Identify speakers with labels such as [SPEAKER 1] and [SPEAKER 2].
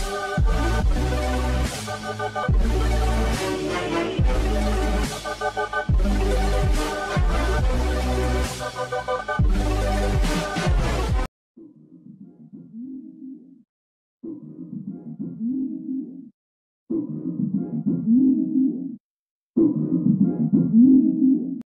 [SPEAKER 1] Hallelujah.